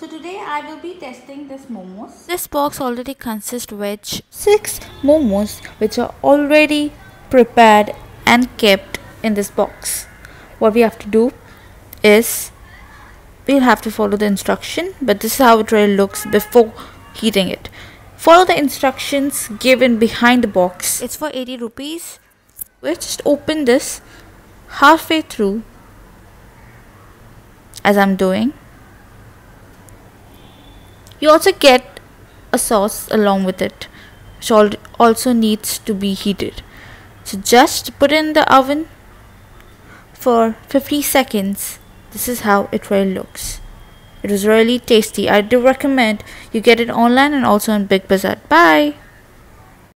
So today I will be testing this momos. This box already consists with 6 momos which are already prepared and kept in this box. What we have to do is we'll have to follow the instruction but this is how it really looks before heating it. Follow the instructions given behind the box. It's for 80 rupees. We'll just open this halfway through as I'm doing. You also get a sauce along with it which also needs to be heated. So just put in the oven for 50 seconds. This is how it really looks. It was really tasty. I do recommend you get it online and also on Big Bazaar. Bye.